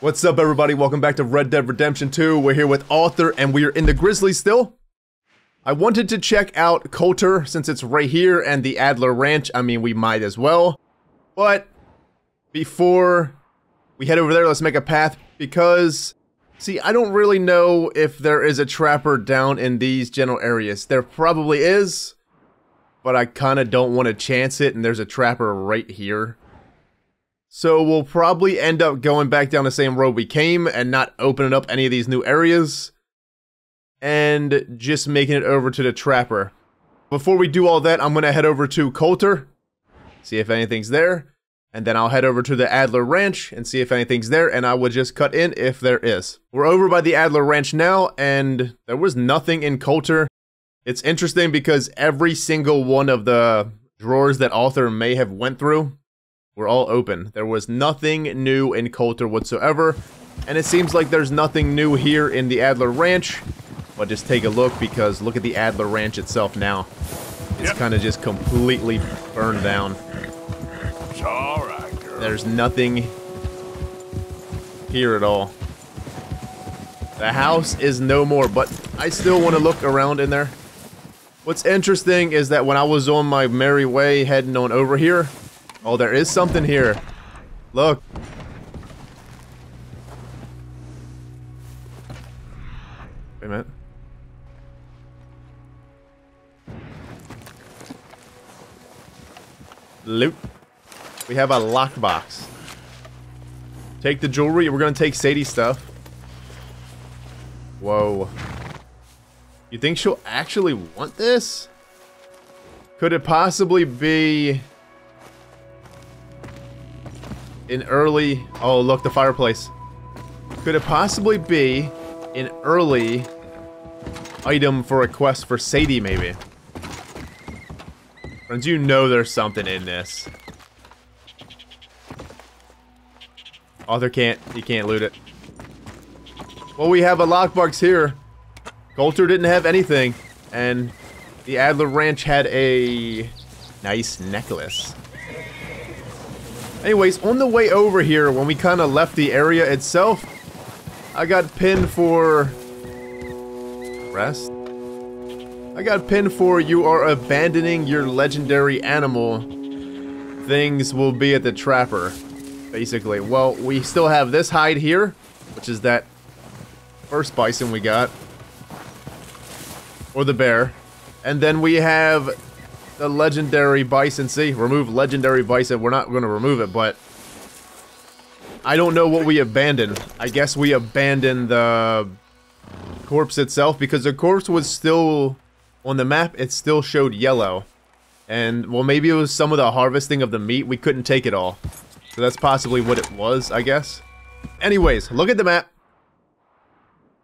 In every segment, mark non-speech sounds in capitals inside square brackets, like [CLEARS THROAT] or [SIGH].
What's up, everybody? Welcome back to Red Dead Redemption 2. We're here with Arthur, and we are in the Grizzly still. I wanted to check out Coulter, since it's right here, and the Adler Ranch. I mean, we might as well. But, before we head over there, let's make a path, because... See, I don't really know if there is a trapper down in these general areas. There probably is, but I kind of don't want to chance it, and there's a trapper right here. So we'll probably end up going back down the same road we came and not opening up any of these new areas. And just making it over to the trapper. Before we do all that, I'm going to head over to Coulter. See if anything's there. And then I'll head over to the Adler Ranch and see if anything's there. And I will just cut in if there is. We're over by the Adler Ranch now. And there was nothing in Coulter. It's interesting because every single one of the drawers that Arthur may have went through were all open. There was nothing new in Coulter whatsoever, and it seems like there's nothing new here in the Adler Ranch. But just take a look because look at the Adler Ranch itself now. It's yep. kind of just completely burned down. It's all right, girl. There's nothing here at all. The house is no more, but I still want to look around in there. What's interesting is that when I was on my merry way heading on over here, Oh, there is something here. Look. Wait a minute. Loot. We have a lockbox. Take the jewelry. We're gonna take Sadie's stuff. Whoa. You think she'll actually want this? Could it possibly be an early... Oh, look, the fireplace. Could it possibly be an early item for a quest for Sadie, maybe? Friends, you know there's something in this. Arthur can't. He can't loot it. Well, we have a lockbox here. Coulter didn't have anything. And the Adler Ranch had a nice necklace. Anyways, on the way over here, when we kind of left the area itself, I got pinned for... Rest? I got pinned for you are abandoning your legendary animal. Things will be at the trapper, basically. Well, we still have this hide here, which is that first bison we got. Or the bear. And then we have the legendary bison. See, remove legendary bison. We're not going to remove it, but I don't know what we abandoned. I guess we abandoned the corpse itself because the corpse was still on the map. It still showed yellow. And, well, maybe it was some of the harvesting of the meat. We couldn't take it all. So that's possibly what it was, I guess. Anyways, look at the map.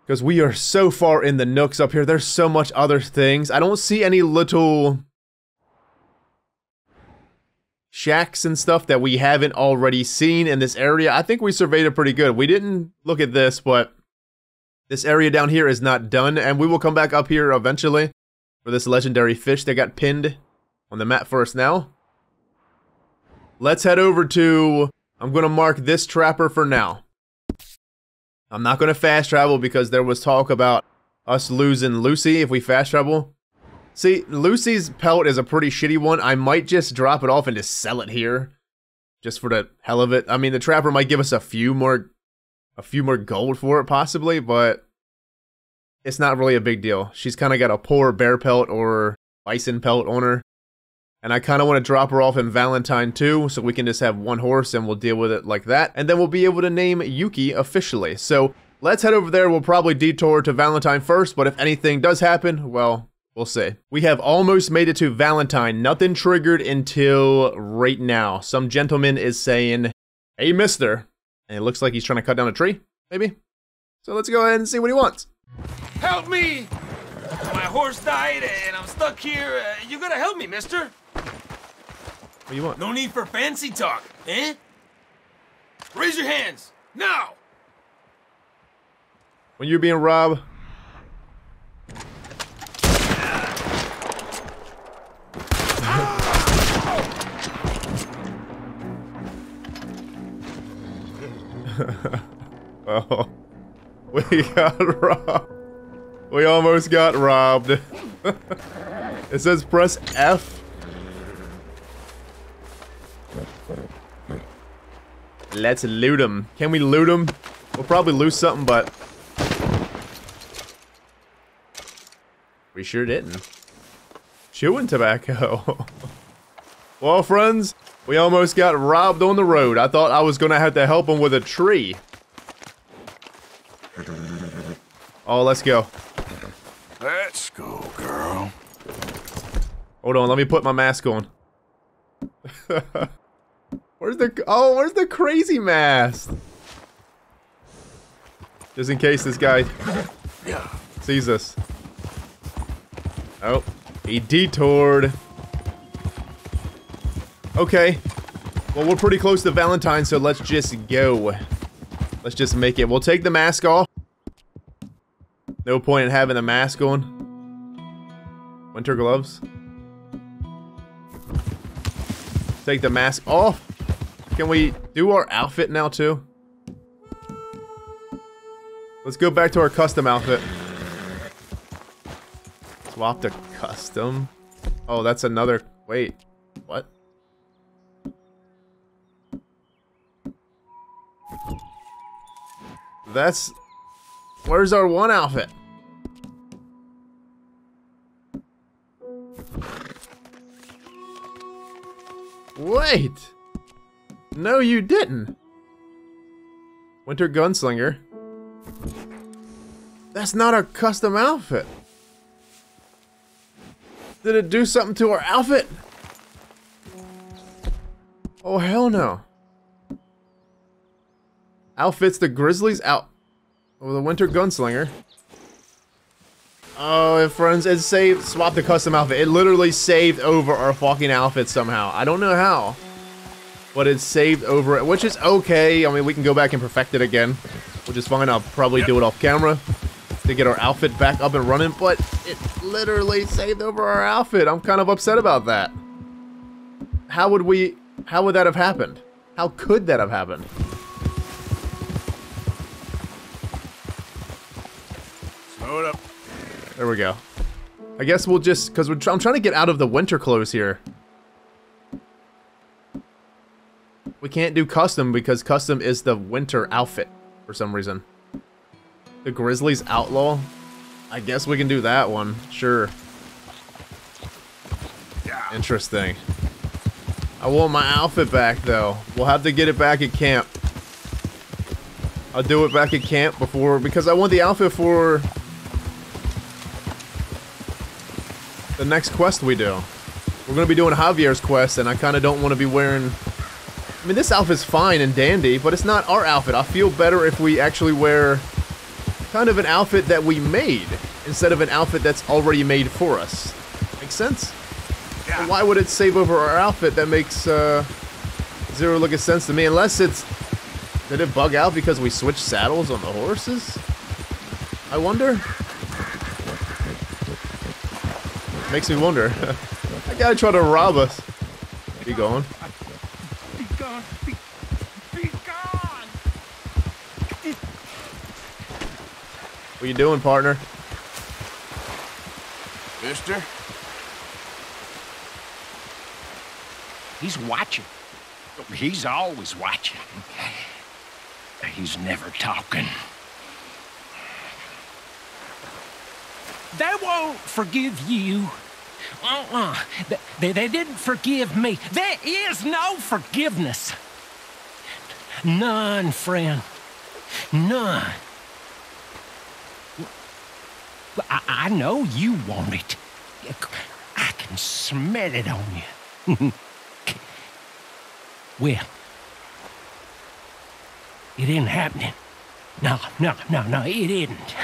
Because we are so far in the nooks up here. There's so much other things. I don't see any little shacks and stuff that we haven't already seen in this area. I think we surveyed it pretty good. We didn't look at this, but this area down here is not done, and we will come back up here eventually for this legendary fish that got pinned on the map for us now. Let's head over to... I'm going to mark this trapper for now. I'm not going to fast travel because there was talk about us losing Lucy if we fast travel. See, Lucy's pelt is a pretty shitty one. I might just drop it off and just sell it here. Just for the hell of it. I mean, the trapper might give us a few more a few more gold for it possibly, but it's not really a big deal. She's kind of got a poor bear pelt or bison pelt on her. And I kind of want to drop her off in Valentine too, so we can just have one horse and we'll deal with it like that. And then we'll be able to name Yuki officially. So let's head over there. We'll probably detour to Valentine first, but if anything does happen, well, We'll see. We have almost made it to Valentine. Nothing triggered until right now. Some gentleman is saying, hey, mister. And it looks like he's trying to cut down a tree, maybe? So let's go ahead and see what he wants. Help me! My horse died and I'm stuck here. Uh, you gotta help me, mister. What do you want? No need for fancy talk, eh? Raise your hands, now! When you're being robbed, [LAUGHS] Oh. We got robbed. We almost got robbed. [LAUGHS] it says press F. Let's loot them. Can we loot them? We'll probably lose something, but... We sure didn't. Chewing tobacco. [LAUGHS] well, friends, we almost got robbed on the road. I thought I was gonna have to help him with a tree. Oh, let's go. Let's go, girl. Hold on, let me put my mask on. [LAUGHS] where's the oh, where's the crazy mask? Just in case this guy sees us. Oh, he detoured. Okay. Well, we're pretty close to Valentine, so let's just go. Let's just make it. We'll take the mask off. No point in having the mask on. Winter gloves. Take the mask off. Can we do our outfit now too? Let's go back to our custom outfit. Swap to custom. Oh, that's another... Wait. That's... Where's our one outfit? Wait! No, you didn't! Winter Gunslinger. That's not a custom outfit. Did it do something to our outfit? Oh, hell no. Outfits the Grizzlies out. Oh, the Winter Gunslinger. Oh, friends, it saved, swap the custom outfit. It literally saved over our fucking outfit somehow. I don't know how. But it saved over it, which is okay. I mean, we can go back and perfect it again, which is fine. I'll probably yep. do it off camera to get our outfit back up and running, but it literally saved over our outfit. I'm kind of upset about that. How would we, how would that have happened? How could that have happened? Up. There we go. I guess we'll just, because I'm trying to get out of the winter clothes here. We can't do custom because custom is the winter outfit for some reason. The Grizzlies Outlaw? I guess we can do that one. Sure. Interesting. I want my outfit back, though. We'll have to get it back at camp. I'll do it back at camp before, because I want the outfit for the next quest we do. We're going to be doing Javier's quest, and I kind of don't want to be wearing... I mean, this outfit's fine and dandy, but it's not our outfit. I feel better if we actually wear kind of an outfit that we made instead of an outfit that's already made for us. Makes sense? Yeah. Why would it save over our outfit? That makes uh, zero look of sense to me. Unless it's... Did it bug out because we switched saddles on the horses? I wonder? Makes me wonder. [LAUGHS] that guy tried to rob us. Be going. What you doing, partner? Mister? He's watching. He's always watching. He's never talking. They won't forgive you. Uh-uh. They, they didn't forgive me. There is no forgiveness. None, friend. None. I, I know you want it. I can smell it on you. [LAUGHS] well, it ain't happening. No, no, no, no, it isn't.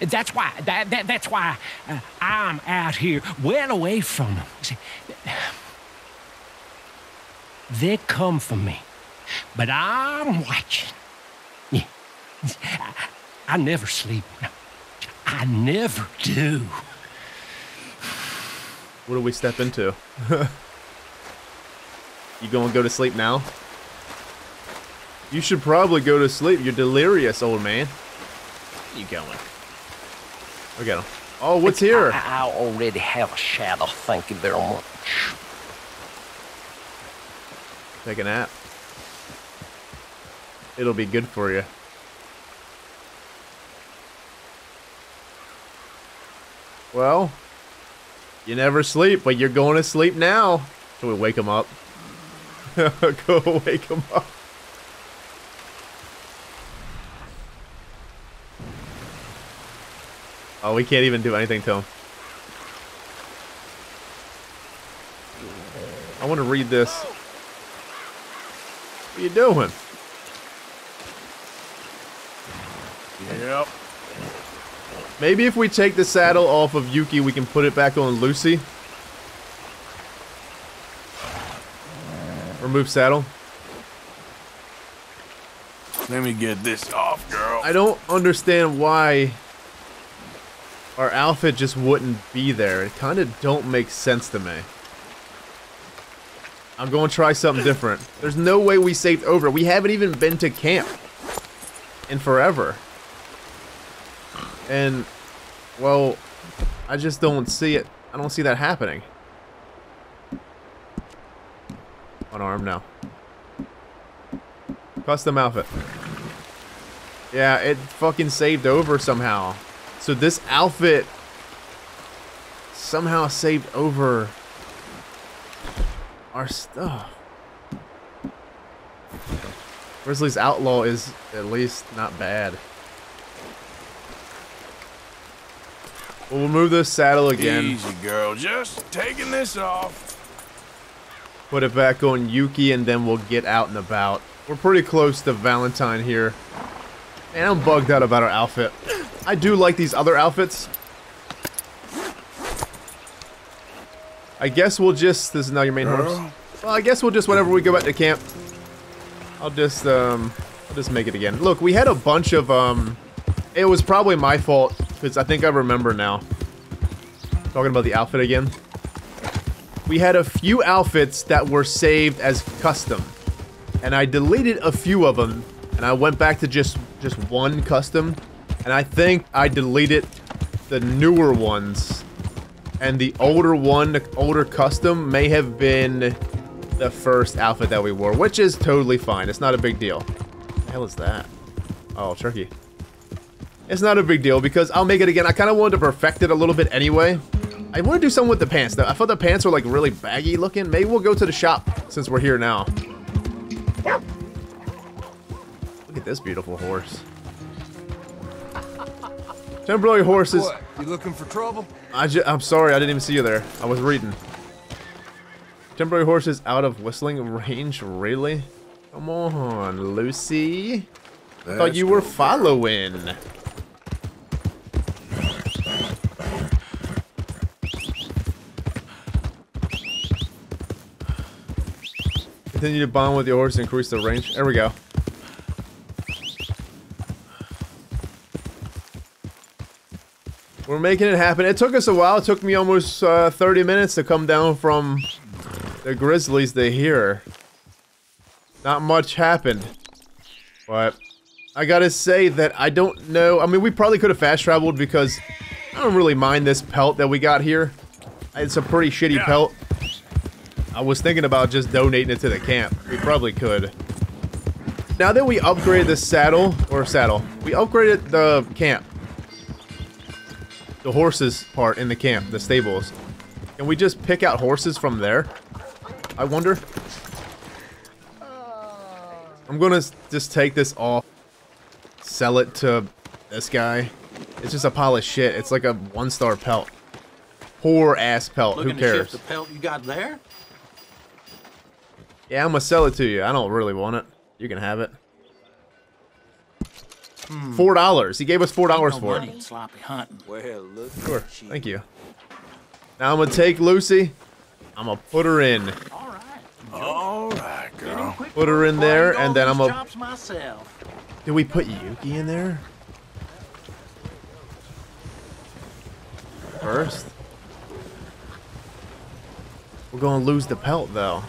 That's why, that, that, that's why uh, I'm out here well away from them. See, they come for me, but I'm watching. Yeah. I, I never sleep. I never do. What do we step into? [LAUGHS] you gonna go to sleep now? You should probably go to sleep. You're delirious, old man. Where you going? Look at him. Oh, what's here? I, I already have a shadow. Thank you very much. Take a nap. It'll be good for you. Well, you never sleep, but you're going to sleep now. Should we wake him up? [LAUGHS] Go wake him up. Oh, we can't even do anything to him. I want to read this. What are you doing? Yep. Maybe if we take the saddle off of Yuki, we can put it back on Lucy. Remove saddle. Let me get this off, girl. I don't understand why our outfit just wouldn't be there. It kind of don't make sense to me. I'm going to try something different. There's no way we saved over. We haven't even been to camp in forever. And, well, I just don't see it. I don't see that happening. arm now. Custom outfit. Yeah, it fucking saved over somehow. So this outfit somehow saved over our stuff. Grizzlies Outlaw is at least not bad. We'll remove this saddle again. Easy, girl. Just taking this off. Put it back on Yuki and then we'll get out and about. We're pretty close to Valentine here. And I'm bugged out about our outfit. I do like these other outfits. I guess we'll just... This is now your main horse. Well, I guess we'll just, whenever we go back to camp, I'll just, um... I'll just make it again. Look, we had a bunch of, um... It was probably my fault, because I think I remember now. Talking about the outfit again. We had a few outfits that were saved as custom. And I deleted a few of them, and I went back to just, just one custom. And I think I deleted the newer ones. And the older one, the older custom, may have been the first outfit that we wore, which is totally fine. It's not a big deal. What the hell is that? Oh, turkey. It's not a big deal because I'll make it again. I kind of wanted to perfect it a little bit anyway. I want to do something with the pants though. I thought the pants were like really baggy looking. Maybe we'll go to the shop since we're here now. Look at this beautiful horse. Temporary horses. What? You looking for trouble? I I'm sorry, I didn't even see you there. I was reading. Temporary horses out of whistling range, really? Come on, Lucy. I thought you were following. Continue to bond with your horse and increase the range. There we go. We're making it happen. It took us a while. It took me almost uh, 30 minutes to come down from the Grizzlies to here. Not much happened. But I gotta say that I don't know. I mean, we probably could have fast traveled because I don't really mind this pelt that we got here. It's a pretty shitty pelt. I was thinking about just donating it to the camp. We probably could. Now that we upgraded the saddle, or saddle, we upgraded the camp. The horses part in the camp, the stables. Can we just pick out horses from there? I wonder. I'm gonna just take this off. Sell it to this guy. It's just a pile of shit. It's like a one-star pelt. Poor ass pelt. Looking Who cares? the pelt you got there? Yeah, I'm gonna sell it to you. I don't really want it. You can have it. Hmm. Four dollars. He gave us four dollars No for money it. sloppy hunting. Well, look. Sure. Thank you. Now I'm gonna take Lucy. I'm gonna put her in. All right. All right, girl. Put her in there, and then I'm a- jobs myself. Did we put Yuki in there? First? We're gonna lose the pelt though.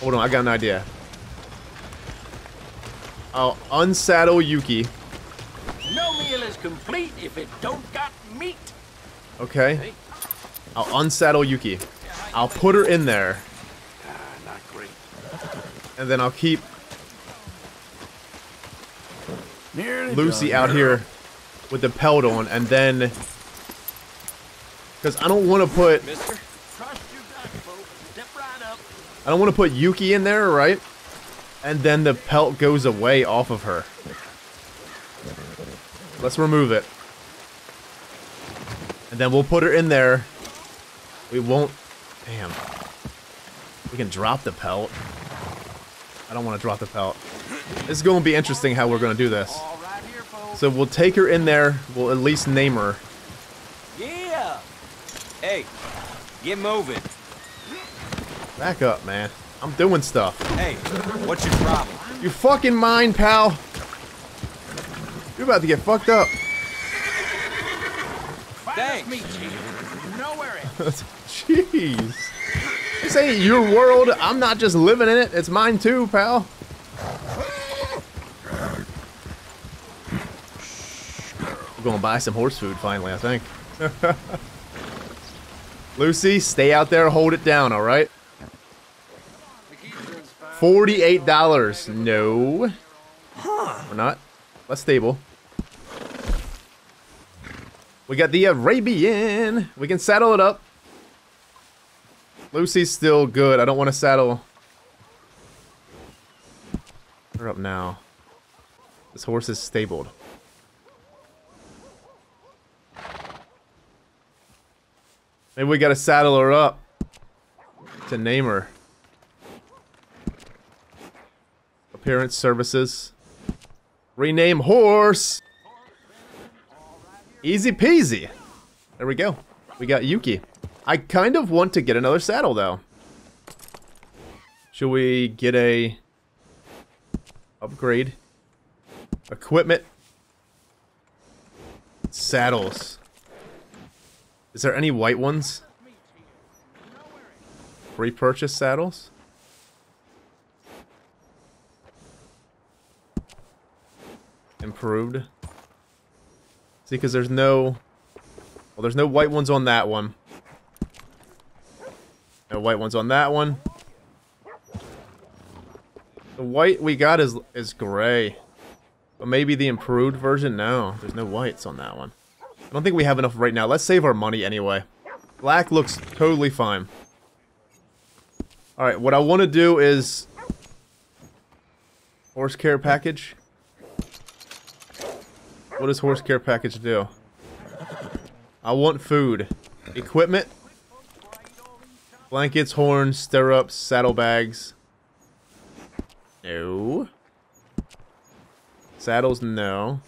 Hold on, I got an idea. I'll unsaddle Yuki. No meal is complete if it don't got meat. Okay. I'll unsaddle Yuki. I'll put her in there. Ah, not great. And then I'll keep Lucy out here with the pelt on. And then... Because I don't want to put... Mister? Trust your gut, folks. Step right up. I don't want to put Yuki in there, right? And then the pelt goes away off of her. Let's remove it. And then we'll put her in there. We won't... Damn. We can drop the pelt. I don't want to drop the pelt. This is going to be interesting how we're going to do this. All right here, folks. So we'll take her in there. We'll at least name her. Yeah. Hey, get moving. Back up, man. I'm doing stuff. Hey, what's your problem? You fucking mind, pal. You're about to get fucked up. Thanks. Me, Chief. Nowhere else. Jeez. This ain't your world. I'm not just living in it. It's mine too, pal. We're gonna buy some horse food finally, I think. [LAUGHS] Lucy, stay out there, hold it down, alright? $48. No. We're not. Less stable. We got the Arabian. We can saddle it up. Lucy's still good. I don't want to saddle her up now. This horse is stabled. Maybe we gotta saddle her up to name her. Appearance services. Rename horse. Easy peasy. There we go. We got Yuki. I kind of want to get another saddle though. Should we get a upgrade? Equipment. Saddles. Is there any white ones? Repurchase saddles? Improved. See, because there's no... Well, there's no white ones on that one. No white ones on that one. The white we got is is gray. But maybe the improved version? No, there's no whites on that one. I don't think we have enough right now. Let's save our money anyway. Black looks totally fine. Alright, what I want to do is... Horse care package. What does horse care package do? I want food. Equipment. Blankets, horns, stirrups, saddlebags. No. Saddles, no.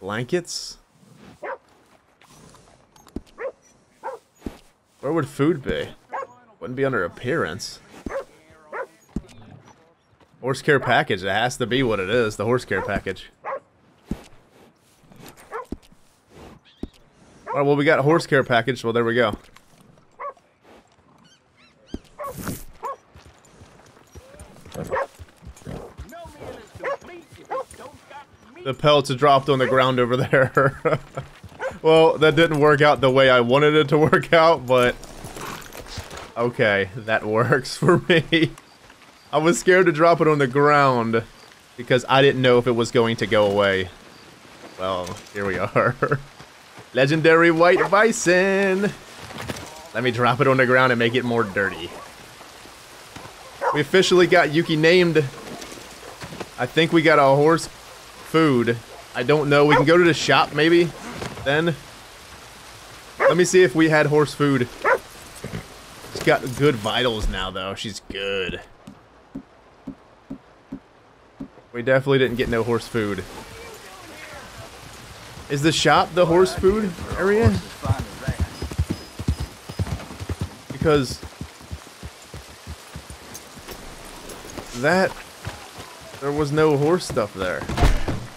Blankets? Where would food be? Wouldn't be under appearance. Horse care package. It has to be what it is. The horse care package. Alright, well, we got a horse care package. Well, there we go. The are dropped on the ground over there. [LAUGHS] well, that didn't work out the way I wanted it to work out, but... Okay, that works [LAUGHS] for me. I was scared to drop it on the ground because I didn't know if it was going to go away. Well, here we are. [LAUGHS] Legendary White Bison! Let me drop it on the ground and make it more dirty. We officially got Yuki named. I think we got a horse food. I don't know. We can go to the shop maybe then. Let me see if we had horse food. She's got good vitals now though. She's good. We definitely didn't get no horse food. Is the shop the horse food area? As fine as that. Because that there was no horse stuff there.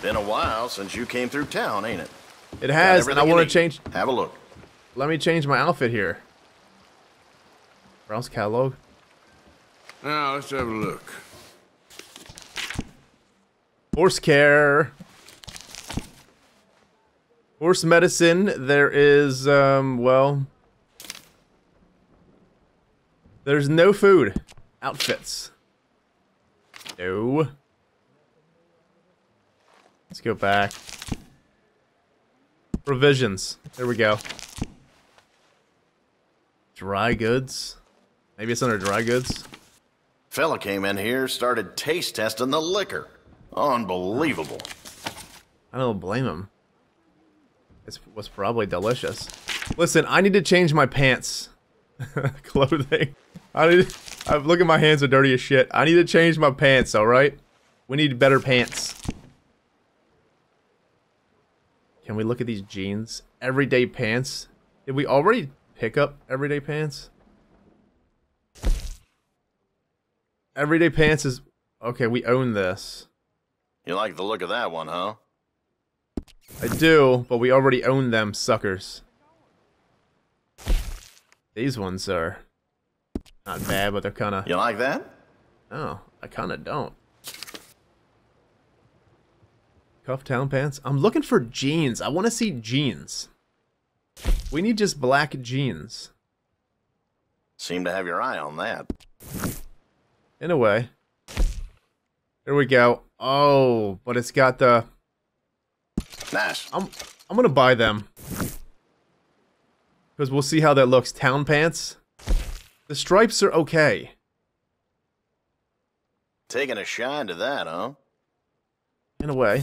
Been a while since you came through town, ain't it? It has, and I want to change. Have a look. Let me change my outfit here. Browse catalog. Now, let's have a look. Horse care. Horse medicine. There is, um, well. There's no food. Outfits. No. Let's go back. Provisions. There we go. Dry goods. Maybe it's under dry goods. Fella came in here, started taste testing the liquor. Unbelievable. I don't blame him. It was probably delicious. Listen, I need to change my pants. [LAUGHS] Clothing. I need. I look at my hands are dirty as shit. I need to change my pants. All right. We need better pants. Can we look at these jeans? Everyday pants. Did we already pick up everyday pants? Everyday pants is okay. We own this. You like the look of that one, huh? I do, but we already own them, suckers. These ones are not bad, but they're kind of... You like that? Oh, I kind of don't. Cuff town pants? I'm looking for jeans. I want to see jeans. We need just black jeans. Seem to have your eye on that. In a way. Here we go. Oh, but it's got the... Nice. I'm I'm gonna buy them. Because we'll see how that looks. Town pants. The stripes are okay. Taking a shine to that, huh? In a way.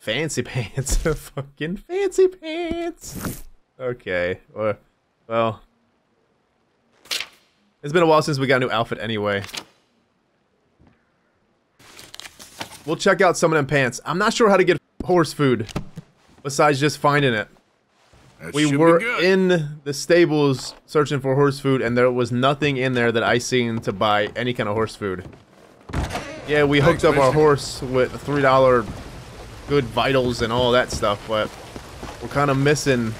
Fancy pants. [LAUGHS] Fucking fancy pants. Okay. Well, well. It's been a while since we got a new outfit anyway. We'll check out some of them pants. I'm not sure how to get horse food. Besides just finding it. That We were in the stables searching for horse food, and there was nothing in there that I seen to buy any kind of horse food. Yeah, we hooked Thanks, up our horse with three dollar good vitals and all that stuff, but we're kind of missing.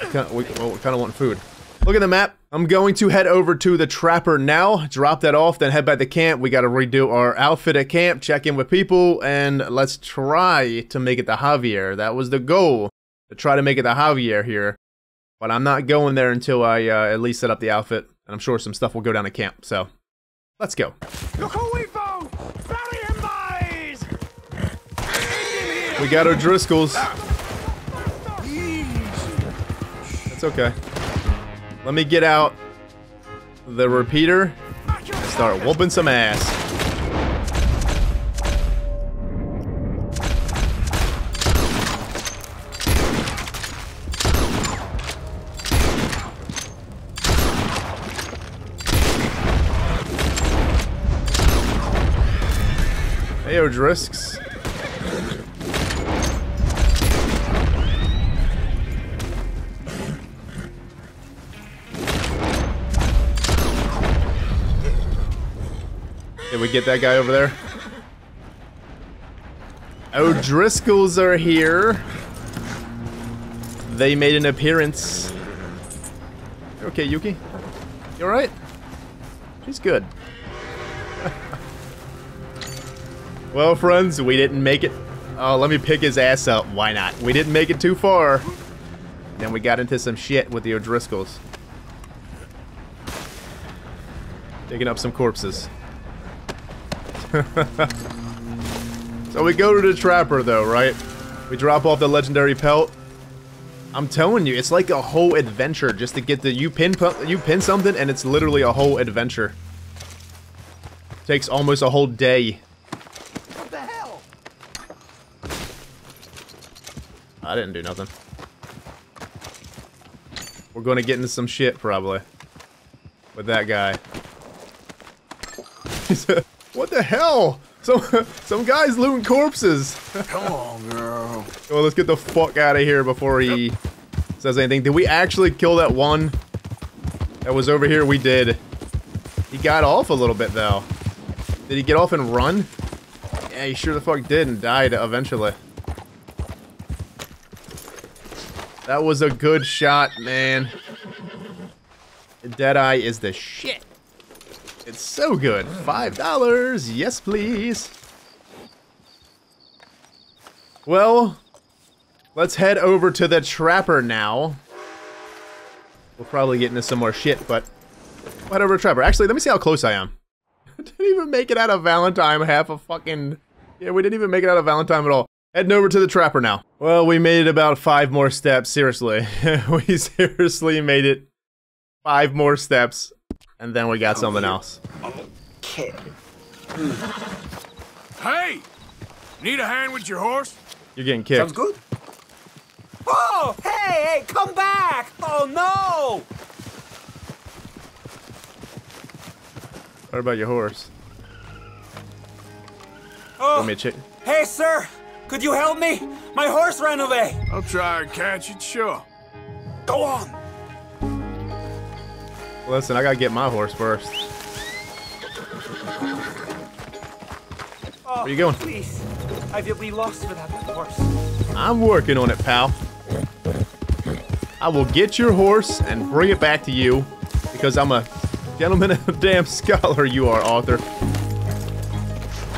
Kinda, we, well, we kind of want food. Look at the map. I'm going to head over to the trapper now, drop that off, then head back to camp. We got to redo our outfit at camp, check in with people, and let's try to make it to Javier. That was the goal, to try to make it to Javier here. But I'm not going there until I uh, at least set up the outfit, and I'm sure some stuff will go down to camp. So, let's go. Look who we found! Bury him, boys! We got O'Driscolls. That's okay. Let me get out the repeater and start whooping some ass. Hey, Did we get that guy over there? O'Driscolls are here. They made an appearance. Okay, Yuki? You alright? She's good. [LAUGHS] well, friends, we didn't make it. Oh, let me pick his ass up. Why not? We didn't make it too far. Then we got into some shit with the O'Driscolls. Digging up some corpses. [LAUGHS] so we go to the trapper though, right? We drop off the legendary pelt. I'm telling you, it's like a whole adventure just to get the you pin you pin something and it's literally a whole adventure. Takes almost a whole day. What the hell? I didn't do nothing. We're going to get into some shit probably with that guy. [LAUGHS] What the hell? Some [LAUGHS] some guys looting corpses. [LAUGHS] Come on, girl. Well, let's get the fuck out of here before he says anything. Did we actually kill that one that was over here? We did. He got off a little bit, though. Did he get off and run? Yeah, he sure the fuck did and died eventually. That was a good shot, man. Deadeye is the shit. It's so good. Five dollars. Yes, please. Well, let's head over to the Trapper now. We'll probably get into some more shit, but head over whatever, Trapper. Actually, let me see how close I am. [LAUGHS] didn't even make it out of Valentine half a fucking... Yeah, we didn't even make it out of Valentine at all. Heading over to the Trapper now. Well, we made it about five more steps. Seriously. [LAUGHS] we seriously made it five more steps. And then we got something else. Okay. Hey! Need a hand with your horse? You're getting kicked. Sounds good. Oh, hey, hey, come back! Oh no! What about your horse? Oh, Give me check. hey, sir, could you help me? My horse ran away. I'll try and catch it, sure. Go on. Listen, I gotta get my horse first. Oh, Where you going? Oh, please, I will be lost without that horse. I'm working on it, pal. I will get your horse and bring it back to you because I'm a gentleman and [LAUGHS] a damn scholar you are, Arthur.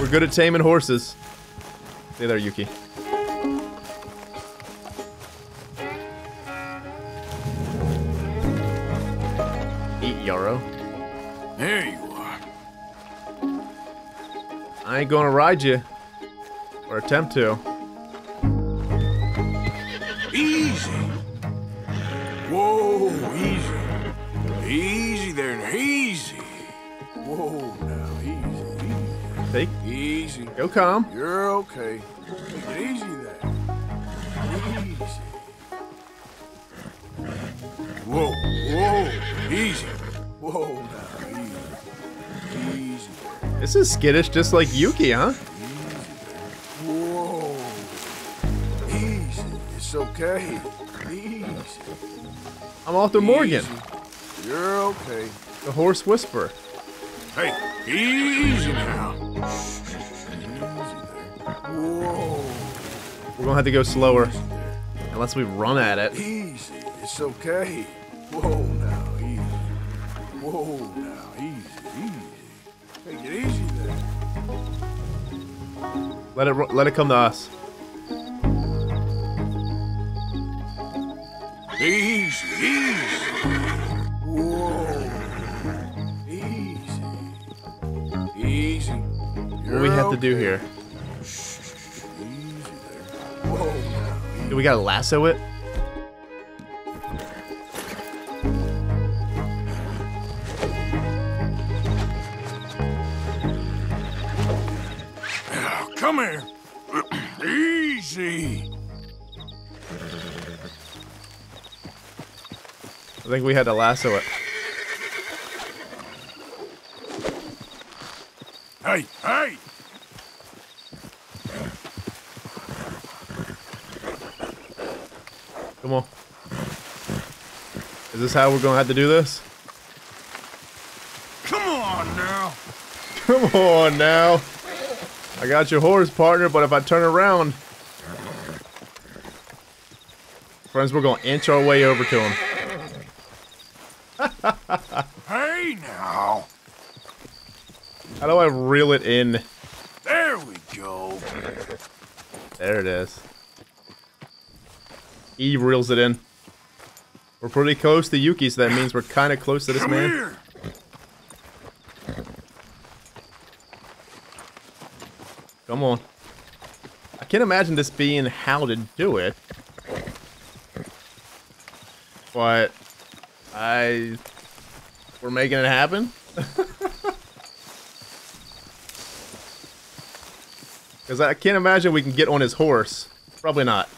We're good at taming horses. Stay there, Yuki. I ain't gonna ride you. Or attempt to. Easy. Whoa, easy. Easy there, easy. Whoa, now, easy, easy. Easy. Go calm. You're okay. Easy there. Easy. Whoa, whoa, easy. Whoa, now. This is skittish just like Yuki, huh? Whoa. Easy. It's okay. Easy. I'm Arthur Morgan, Easy. You're okay. the horse whisperer. Hey, easy now. Whoa. We're gonna have to go slower. Unless we run at it. Easy. It's okay. Whoa now, easy. Whoa now, easy, easy. Take it easy there. Let it let it come to us. Easy, easy. Whoa. Easy. Easy. What do we have to do here? Easy there. Whoa. Do we gotta lasso it? Come here. [CLEARS THROAT] easy. I think we had to lasso it. Hey, hey. Come on. Is this how we're gonna have to do this? Come on now. Come on now. I got your horse, partner, but if I turn around... Friends, we're gonna inch our way over to him. [LAUGHS] Hey now. How do I reel it in? There we go. There it is. E reels it in. We're pretty close to Yuki, so that means we're kind of close to this Come man. here. Come on. I can't imagine this being how to do it. But I we're making it happen. [LAUGHS] Cuz I can't imagine we can get on his horse. Probably not.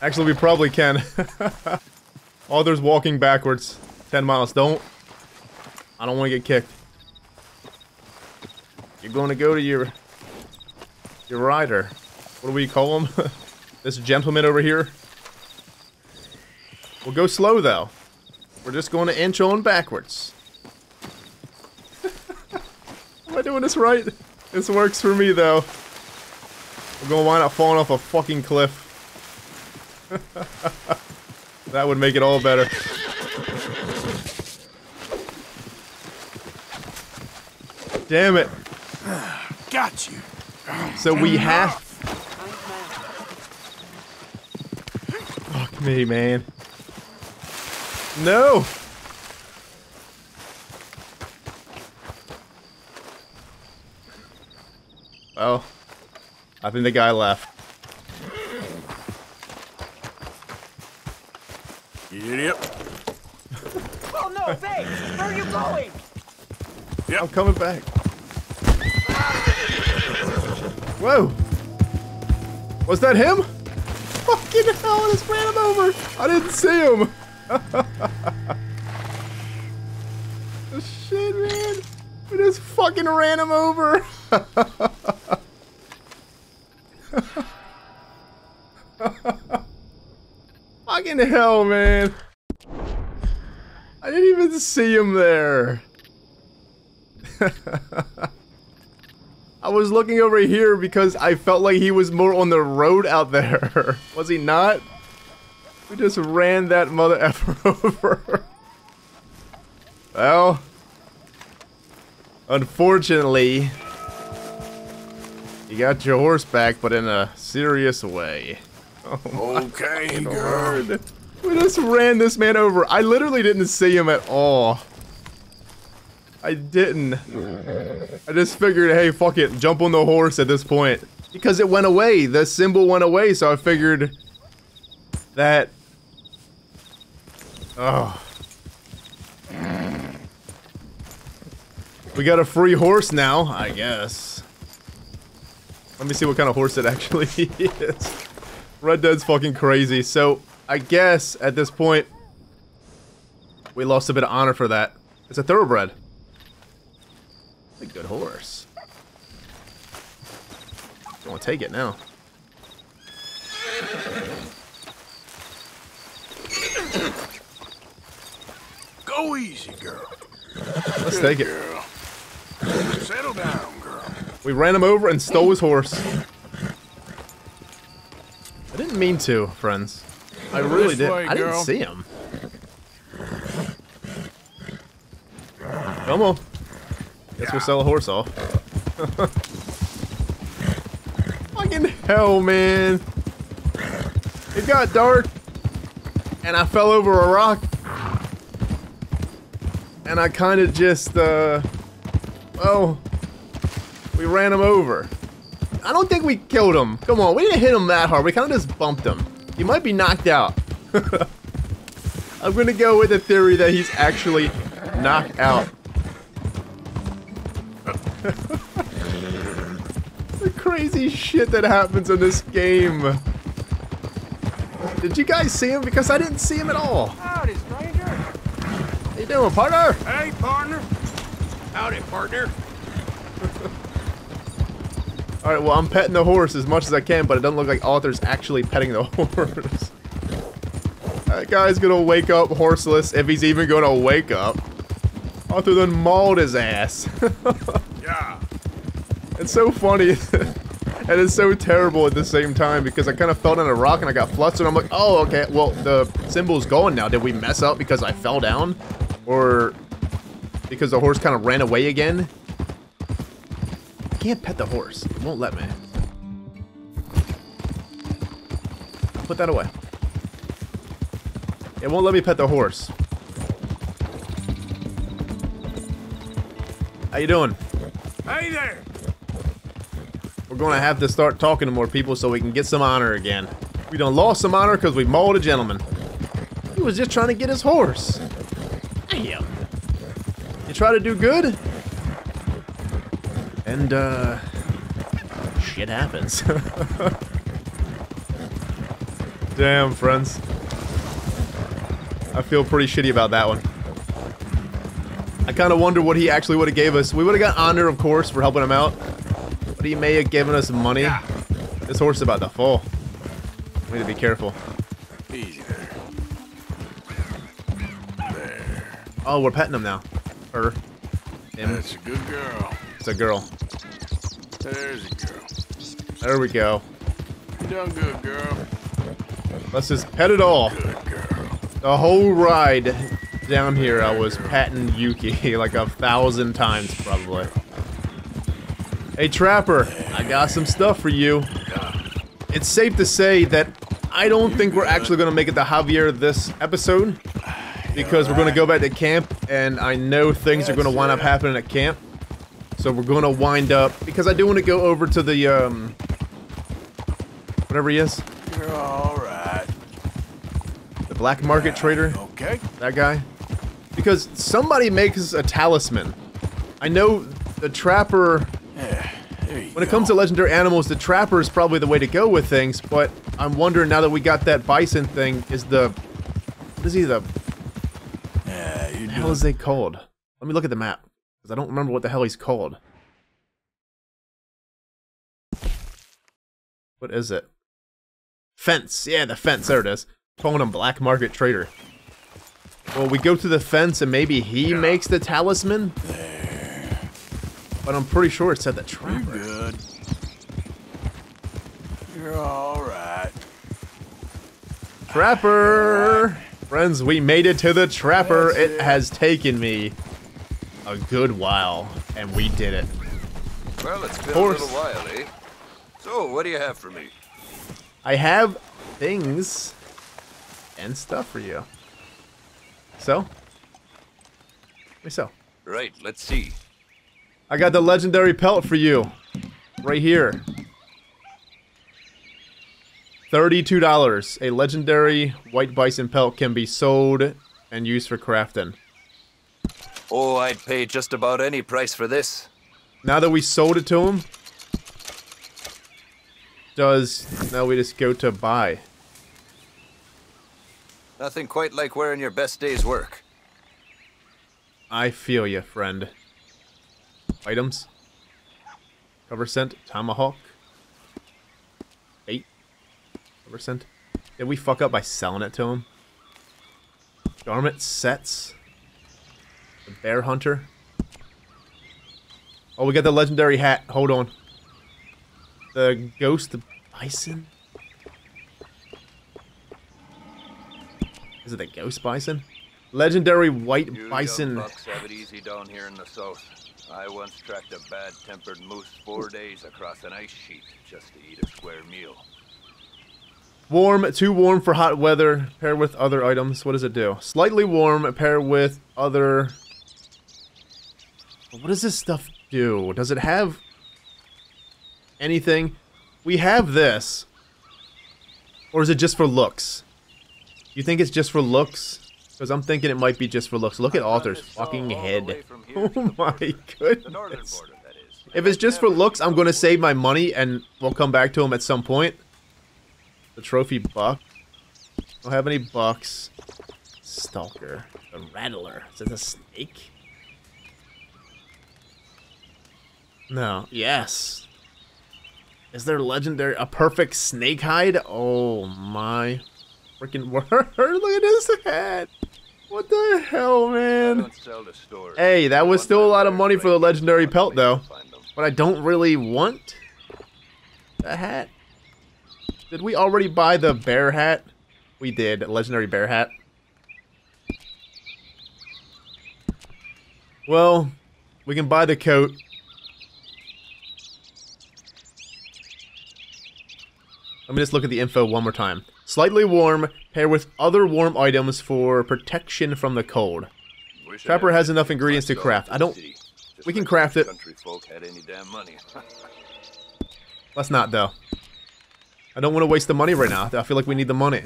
Actually, we probably can. [LAUGHS] Others walking backwards 10 miles. Don't I don't want to get kicked. You're going to go to your your rider. What do we call him? [LAUGHS] this gentleman over here. We'll go slow though. We're just going to inch on backwards. [LAUGHS] Am I doing this right? This works for me though. We're gonna wind up falling off a fucking cliff. [LAUGHS] that would make it all better. Damn it. Got you. So we have. Fuck me, man. No! Well, I think the guy left. Yep. Oh no, Faye! Where are you going? Yeah, I'm coming back. Whoa! Was that him? Fucking hell, I just ran him over! I didn't see him! [LAUGHS] Oh, shit, man! I just fucking ran him over! [LAUGHS] fucking hell, man! I didn't even see him there. [LAUGHS] I was looking over here because I felt like he was more on the road out there. [LAUGHS] was he not? We just ran that mother effer [LAUGHS] over. well, unfortunately, you got your horse back, but in a serious way. [LAUGHS] Oh okay, girl. Lord. We just ran this man over. I literally didn't see him at all. I didn't. I just figured, hey, fuck it, jump on the horse at this point. Because it went away. The symbol went away, so I figured that... Oh. We got a free horse now, I guess. Let me see what kind of horse it actually [LAUGHS] is. Red Dead's fucking crazy. So, I guess at this point, we lost a bit of honor for that. It's a thoroughbred. A good horse. I want to take it now. Go easy, girl. Let's take it. Girl. Settle down, girl. We ran him over and stole his horse. I didn't mean to, friends. I really did. way, I didn't see him. Come on. Guess we'll sell a horse off. Fucking hell, man. It got dark, and I fell over a rock, and I kind of just, uh, well, we ran him over. I don't think we killed him. Come on, we didn't hit him that hard. We kind of just bumped him. He might be knocked out. [LAUGHS] I'm gonna go with the theory that he's actually knocked out. The crazy shit that happens in this game. Did you guys see him? Because I didn't see him at all. Howdy, stranger. How you doing, partner? Hey, partner. Howdy, partner. All right, well, I'm petting the horse as much as I can, but it doesn't look like Arthur's actually petting the [LAUGHS] horse. that guy's gonna wake up horseless if he's even gonna wake up. Arthur then mauled his ass. [LAUGHS] It's so funny. [LAUGHS] and it's so terrible at the same time because I kind of fell down a rock and I got flustered. I'm like, oh, okay, well, the symbol's going now. Did we mess up because I fell down? Or because the horse kind of ran away again? I can't pet the horse. It won't let me. Put that away. It won't let me pet the horse. How you doing? Hey there. We're gonna have to start talking to more people so we can get some honor again. We done lost some honor because we mauled a gentleman. He was just trying to get his horse. Damn. You try to do good, and uh, shit happens. [LAUGHS] Damn, friends. I feel pretty shitty about that one. I kind of wonder what he actually would have gave us. We would have got honor, of course, for helping him out. He may have given us money. This horse is about to fall. We need to be careful. Easy there. Oh, we're petting him now. Her. Him. That's a good girl. It's a girl. There's a girl. There we go. You done good, girl. Let's just pet it all. Good girl. The whole ride down here, I was patting Yuki [LAUGHS] like a thousand times, probably. Hey, Trapper, I got some stuff for you. It's safe to say that I don't think we're actually going to make it to Javier this episode. Because we're going to go back to camp, and I know things are going to wind up happening at camp. So we're going to wind up... Because I do want to go over to the, um... Whatever he is. You're all right. The black market trader. Okay. That guy. Because somebody makes a talisman. I know the trapper... Yeah. There When it comes to legendary animals, the trapper is probably the way to go with things, but I'm wondering now that we got that bison thing, is the... What is he, the... Yeah, you the hell is they called? Let me look at the map, because I don't remember what the hell he's called. What is it? Fence. Yeah, the fence. There it is. Calling him Black Market Trader. Well, we go to the fence and maybe he makes the talisman? But I'm pretty sure it said the trapper. good. You're all right. Trapper! Friends, we made it to the trapper. It has taken me a good while, and we did it. Well, it's been a little while, eh? So, what do you have for me? I have things and stuff for you. So? Let me so. Right, let's see. I got the legendary pelt for you. Right here. $32. A legendary white bison pelt can be sold and used for crafting. Oh, I'd pay just about any price for this. Now that we sold it to him, does now we just go to buy? Nothing quite like wearing your best day's work. I feel you, friend. Items. Cover scent, tomahawk. Eight. Cover scent. Did we fuck up by selling it to him? Garment sets. The bear hunter. Oh, we got the legendary hat. Hold on. The ghost bison. Is it the ghost bison? Legendary white You bison. bucks have it easy down here in the south. I once tracked a bad-tempered moose four days across an ice sheet just to eat a square meal. Warm, too warm for hot weather. Pair with other items. What does it do? Slightly warm. Pair with other. What does this stuff do? Does it have anything? We have this. Or is it just for looks? You think it's just for looks? Because I'm thinking it might be just for looks. Look at Arthur's fucking head. [LAUGHS] Oh my goodness. border, that is. If it's just for looks, I'm going to save my money and we'll come back to him at some point. The trophy buck. Don't have any bucks. Stalker. The rattler. Is it a snake? No. Yes. Is there legendary a perfect snake hide? Oh my freaking [LAUGHS] word. Look at his head. What the hell, man? don't sell to stores. Hey, that was still a lot of money for the legendary pelt, though. to find them. But I don't really want the hat. Did we already buy the bear hat? We did. Legendary bear hat. Well, we can buy the coat. Let me just look at the info one more time. Slightly warm, pair with other warm items for protection from the cold. Wish Trapper has enough ingredients to craft. in I don't- we can craft it. Country folk had any damn money. [LAUGHS] Let's not, though. I don't want to waste the money right now. I feel like we need the money.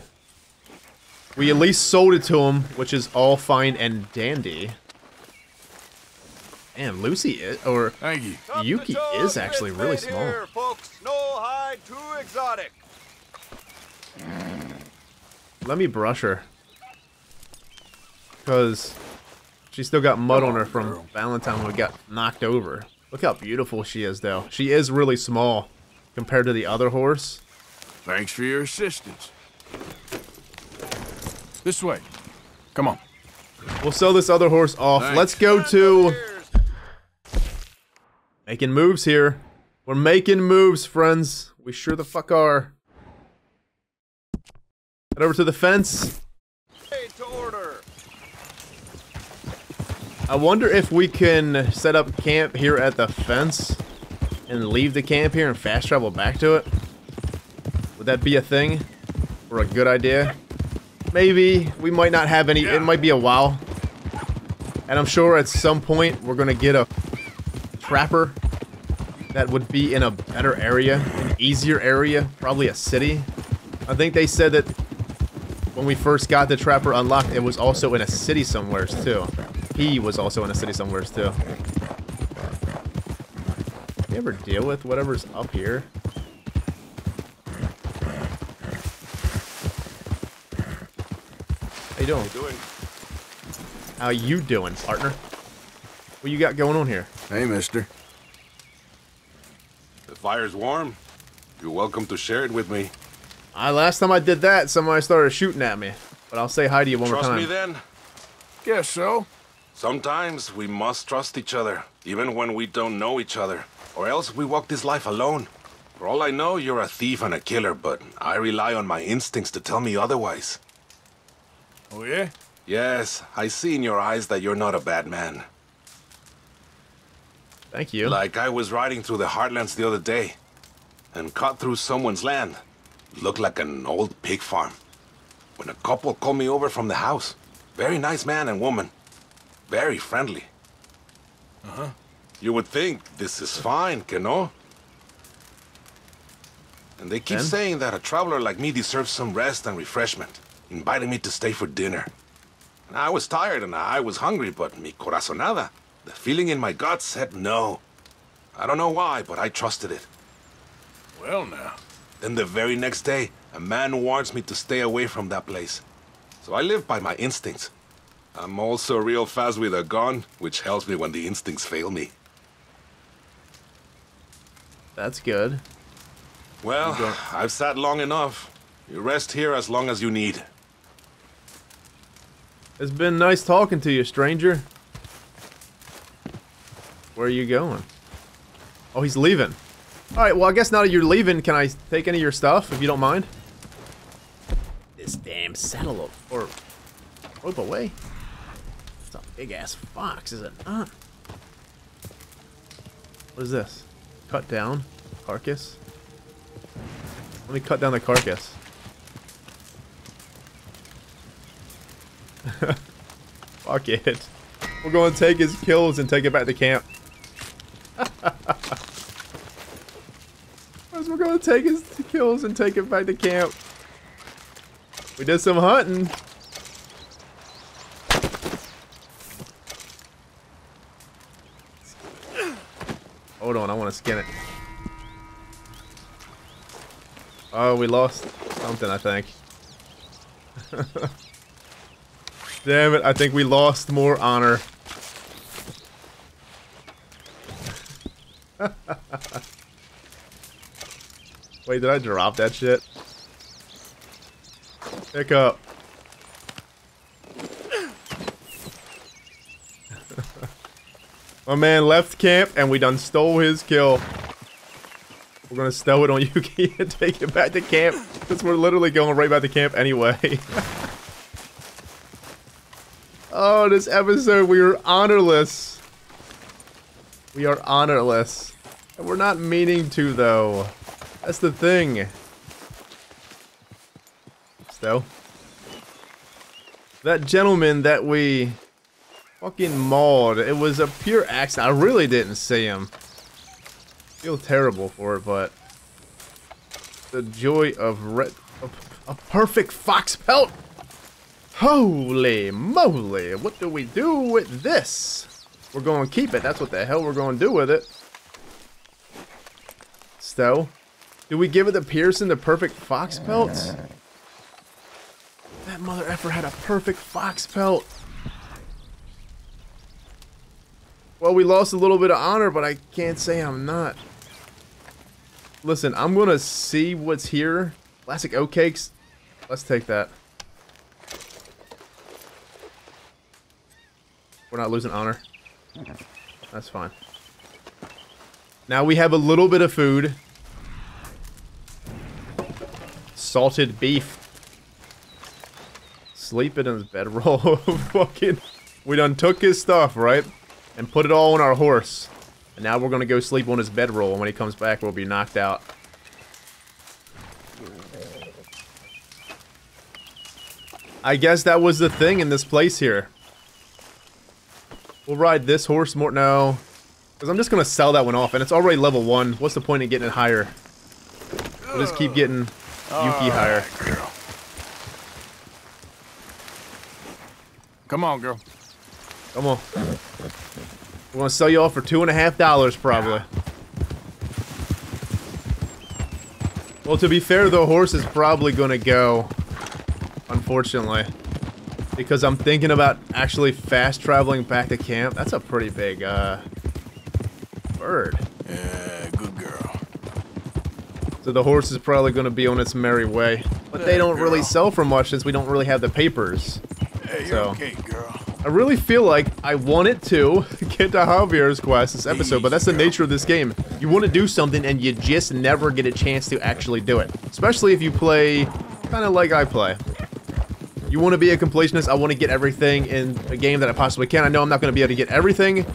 We at least sold it to him, which is all fine and dandy. And Lucy is, or Thank you. Yuki is actually really small. folks. No hide too exotic. Let me brush her. Because she still got mud on her from Valentine when we got knocked over. Look how beautiful she is, though. She is really small compared to the other horse. Thanks for your assistance. This way. Come on. We'll sell this other horse off. Thanks. Let's go to... Making moves here. We're making moves, friends. We sure the fuck are. Head over to the fence. I wonder if we can set up camp here at the fence. and leave the camp here and fast travel back to it? Would that be a thing? Or a good idea? Maybe. We might not have any. It might be a while. And I'm sure at some point we're going to get a trapper that would be in a better area, an easier area, probably a city. I think they said that when we first got the trapper unlocked, it was also in a city somewheres too. He was also in a city somewheres too. You ever deal with whatever's up here? How you doing? Doing? How you doing, partner? What you got going on here? Hey, mister. The fire's warm. You're welcome to share it with me. I last time I did that, somebody started shooting at me. But I'll say hi to you one Trust more me then. Guess so. Sometimes we must trust each other, even when we don't know each other. Or else we walk this life alone. For all I know, you're a thief and a killer, but I rely on my instincts to tell me otherwise. Oh, yeah? Yes, I see in your eyes that you're not a bad man. Thank you. Like I was riding through the Heartlands the other day and cut through someone's land. Looked like an old pig farm. When a couple called me over from the house. Very nice man and woman. Very friendly. Uh-huh. You would think this is fine, que no? And they keep Then? saying that a traveler like me deserves some rest and refreshment, inviting me to stay for dinner. And I was tired and I was hungry, but mi corazonada, the feeling in my gut said no. I don't know why, but I trusted it. Well, now. Then the very next day, a man warns me to stay away from that place. So I live by my instincts. I'm also real fast with a gun, which helps me when the instincts fail me. That's good. Well, I've sat long enough. You rest here as long as you need. It's been nice talking to you, stranger. Where are you going? Oh, he's leaving. Alright, well, I guess now that you're leaving, can I take any of your stuff, if you don't mind? This damn saddle, or... Rope away? It's a big-ass fox, is it not? What is this? Cut down? Carcass? Let me cut down the carcass. [LAUGHS] Fuck it. We're going to take his kills and take it back to camp. [LAUGHS] We're to take his kills and take it back to camp. We did some hunting. Hold on, I want to skin it. Oh, we lost something, I think. [LAUGHS] Damn it, I think we lost more honor. [LAUGHS] Wait, did I drop that shit? Pick up. [LAUGHS] My man left camp and we done stole his kill. We're gonna stow it on [LAUGHS] Yuki and take it back to camp. Because we're literally going right back to camp anyway. [LAUGHS] oh, this episode we are honorless. We are honorless. And we're not meaning to though. That's the thing. Stow. That gentleman that we fucking mauled, it was a pure accident. I really didn't see him feel terrible for it, but the joy of red, a, a perfect fox pelt. Holy moly! What do we do with this? We're going to keep it. That's what the hell we're going to do with it. Stow, do we give it to Pearson the perfect fox pelt? That mother effer had a perfect fox pelt. Well, we lost a little bit of honor, but I can't say I'm not. Listen, I'm gonna see what's here. Classic oat cakes. Let's take that. We're not losing honor. That's fine. Now we have a little bit of food. Salted beef. Sleeping in his bedroll. [LAUGHS] Fucking. We done took his stuff, right? And put it all on our horse. And now we're gonna go sleep on his bedroll, and when he comes back, we'll be knocked out. I guess that was the thing in this place here. We'll ride this horse more- no. Because I'm just gonna sell that one off, and it's already level 1. What's the point in getting it higher? We'll just keep getting Yuki higher. Girl. Come on, girl. Come on. We're gonna sell you all for two and a half dollars, probably. Well, to be fair, the horse is probably gonna go. Unfortunately. Because I'm thinking about actually fast traveling back to camp. That's a pretty big, uh, bird. Yeah, good girl. So the horse is probably gonna be on its merry way. But they don't really sell for much since we don't really have the papers. Hey, you're So- okay, girl. I really feel like I wanted to [LAUGHS] get to Javier's quest this episode, but that's the nature of this game. You want to do something and you just never get a chance to actually do it. Especially if you play kind of like I play. You want to be a completionist, I want to get everything in a game that I possibly can. I know I'm not going to be able to get everything,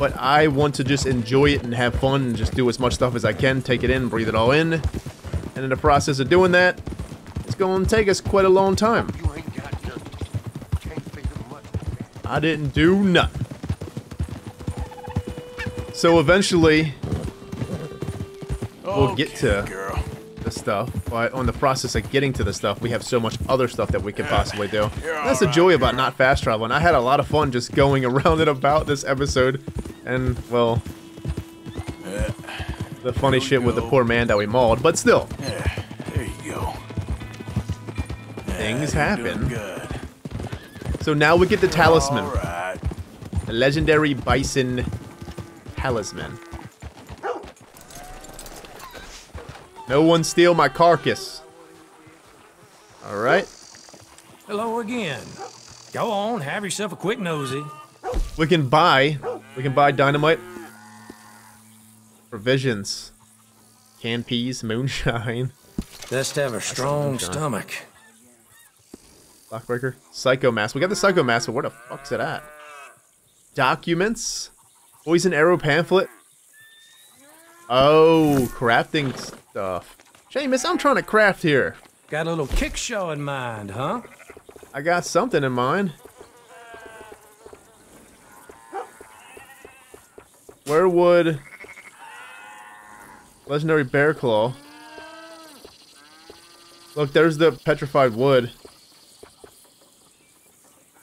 but I want to just enjoy it and have fun and just do as much stuff as I can, take it in, breathe it all in. And in the process of doing that, it's going to take us quite a long time. You ain't got nothing. Can't much. I didn't do nothing. So eventually, we'll get to Girl. the stuff, but on the process of getting to the stuff, we have so much other stuff that we could possibly do. That's the joy about not fast traveling. I had a lot of fun just going [LAUGHS] around and about this episode, and, well, the funny shit with the poor man that we mauled, but still, there you go. things You're happen. good. So now we get the talisman. All right. The legendary bison talisman. No one steal my carcass. Alright. Hello again. Go on, have yourself a quick nosy. We can buy. We can buy dynamite. Provisions. Canned peas, moonshine. Best to have a strong stomach. Lockbreaker. Psycho mask. We got the psycho mask, but where the fuck's it at? Documents. Poison arrow pamphlet. Oh, crafting stuff. Seamus, I'm trying to craft here. Got a little kick show in mind, huh? I got something in mind. Where would legendary bear claw? Look, there's the petrified wood.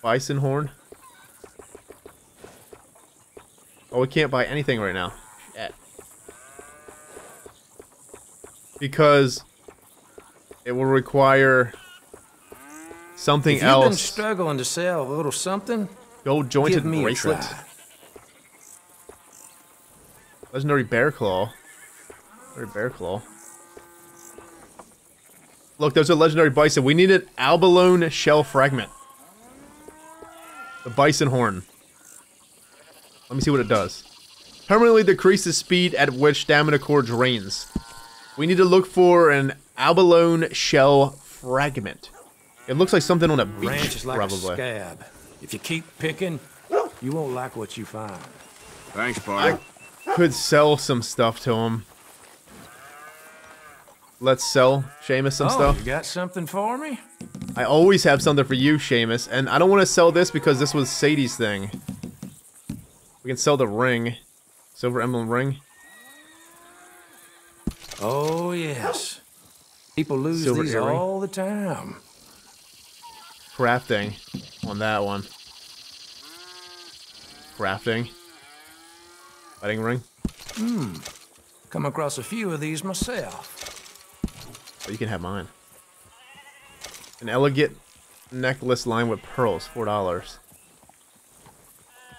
Bison horn. Oh, we can't buy anything right now. Shit. Because it will require something If you've been struggling to sell a little something, Gold jointed give me bracelet. A try. Legendary bear claw. Legendary bear claw. Look, there's a legendary bison. We need an abalone shell fragment. The bison horn. Let me see what it does. Permanently decreases speed at which stamina core drains. We need to look for an abalone shell fragment. It looks like something on a beach, ranch is like probably. a scab. If you keep picking, you won't like what you find. Thanks, partner. Could sell some stuff to him. Let's sell Seamus some oh, stuff. you got something for me? I always have something for you, Seamus, and I don't want to sell this because this was Sadie's thing. We can sell the ring. Silver emblem ring. Oh, yes. People lose Silver these earring. all the time. Crafting on that one. Crafting. Wedding ring. Hmm. Come across a few of these myself. Oh, you can have mine. An elegant necklace lined with pearls, four dollars.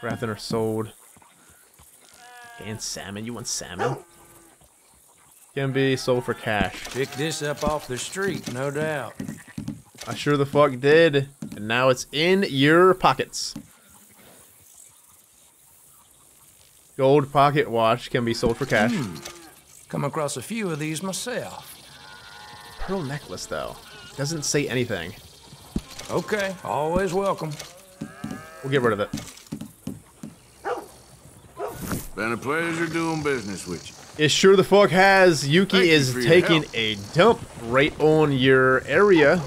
Crafting are sold. And salmon. You want salmon? Can be sold for cash. Pick this up off the street, no doubt. I sure the fuck did. And now it's in your pockets. Gold pocket watch can be sold for cash. Hmm. Come across a few of these myself. Pearl necklace, though. Doesn't say anything. Okay, always welcome. We'll get rid of it. Been a pleasure doing business with you. It sure the fuck has. Yuki Thank is for your taking help. a dump right on your area.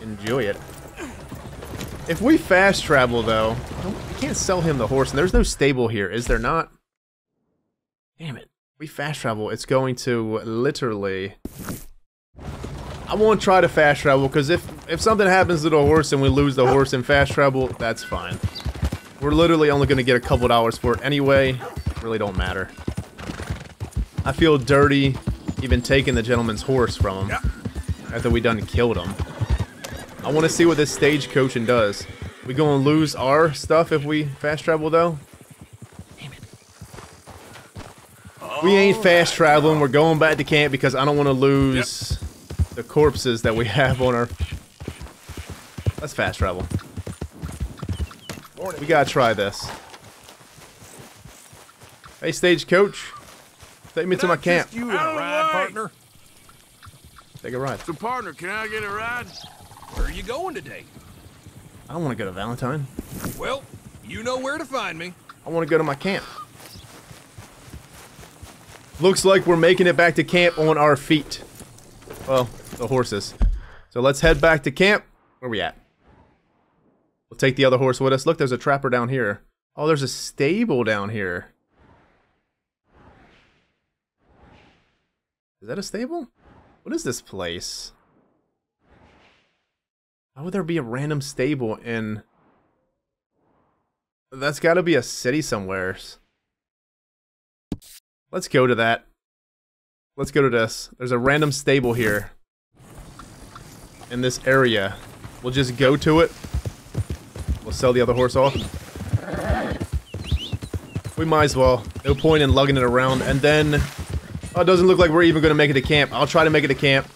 Enjoy it. If we fast travel, though, we can't sell him the horse, and there's no stable here, is there not? Damn it. We fast travel, it's going to literally... I won't try to fast travel, because if, if something happens to the horse and we lose the horse in fast travel, that's fine. We're literally only going to get a couple dollars for it anyway. Really don't matter. I feel dirty even taking the gentleman's horse from him after we done killed him. I want to see what this stagecoaching does. We gonna lose our stuff if we fast travel though? We ain't fast traveling. We're going back to camp because I don't want to lose the corpses that we have on our. Let's fast travel. We gotta try this. Hey, stagecoach. Take me to my camp. You in a ride, partner? Take a ride. So, partner, can I get a ride? Where are you going today? I don't want to go to Valentine. Well, you know where to find me. I want to go to my camp. Looks like we're making it back to camp on our feet. Well, the horses. So let's head back to camp. Where we at? We'll take the other horse with us. Look, there's a trapper down here. Oh, there's a stable down here. Is that a stable? What is this place? How would there be a random stable in... That's gotta be a city somewheres. Let's go to that. Let's go to this. There's a random stable here. In this area. We'll just go to it. We'll sell the other horse off. We might as well. No point in lugging it around. And then... Oh, it doesn't look like we're even going to make it to camp. I'll try to make it to camp.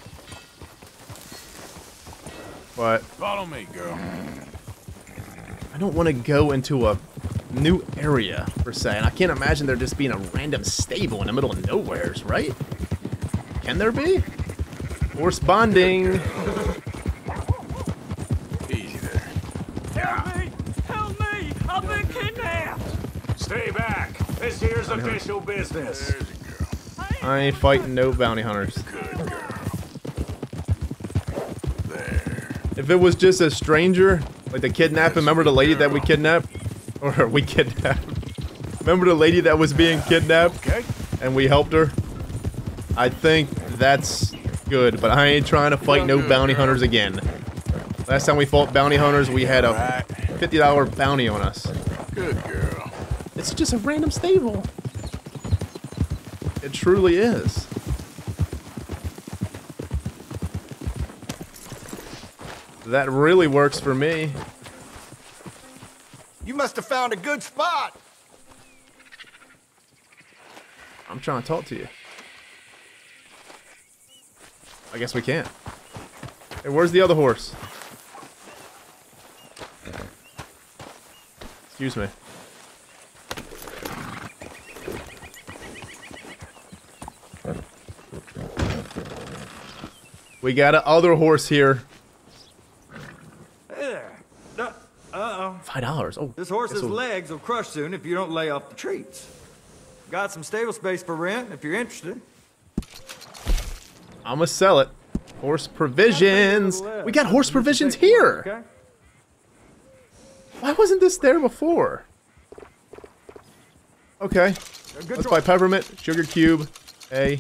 But... Follow me, girl. I don't want to go into a new area, per se. And I can't imagine there just being a random stable in the middle of nowheres, right? Can there be? Horse bonding. Easy there. Help me! Help me! I've been kidnapped! Stay back. This here's official business. There's a girl. I ain't fighting no bounty hunters. Good girl. There. If it was just a stranger, like the kidnapping, remember the lady that we kidnapped? Or [LAUGHS] we kidnapped? Remember the lady that was being kidnapped Okay. and we helped her? I think that's good, but I ain't trying to fight no bounty hunters again. Last time we fought bounty hunters, we had a $50 bounty on us. Good girl. It's just a random stable. It truly is. That really works for me. You must have found a good spot! I'm trying to talk to you. I guess we can't. Hey, where's the other horse? Excuse me. We got a other horse here. Hey there. Uh oh. Oh, This horse's guess we'll- oh. legs will crush soon if you don't lay off the treats. Got some stable space for rent if you're interested. I'm gonna sell it. Horse provisions. We got horse provisions here. Why wasn't this there before? Okay. Let's buy peppermint, sugar cube, A.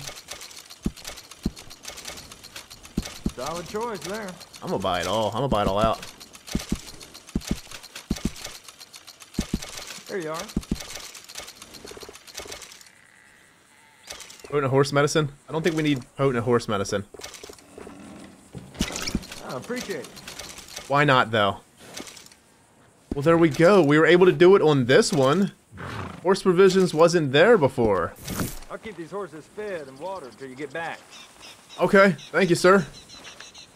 Solid choice there. I'm gonna buy it all. I'm gonna buy it all out. There you are. Potent horse medicine? I don't think we need potent horse medicine. I appreciate it. Why not, though? Well, there we go. We were able to do it on this one. Horse provisions wasn't there before. I'll keep these horses fed and watered till you get back. Okay, thank you, sir.